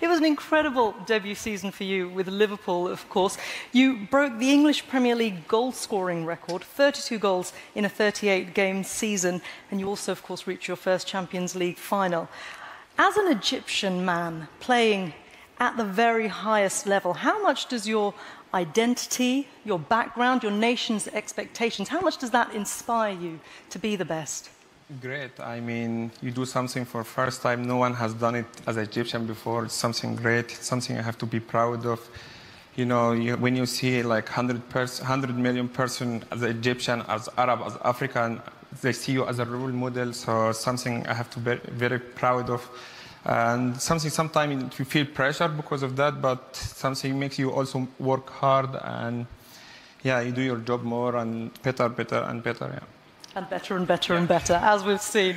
It was an incredible debut season for you with Liverpool, of course. You broke the English Premier League goal scoring record 32 goals in a 38 game season, and you also, of course, reached your first Champions League final. As an Egyptian man playing at the very highest level, how much does your identity, your background, your nation's expectations, how much does that inspire you to be the best? Great. I mean, you do something for first time. No one has done it as Egyptian before. It's something great. It's something I have to be proud of. You know, you, when you see like 100, pers- 100 million person as Egyptian, as Arab, as African, they see you as a role model. So something I have to be very proud of. And something sometimes you feel pressure because of that, but something makes you also work hard and yeah, you do your job more and better, better and better. Yeah and better and better and better, as we've seen.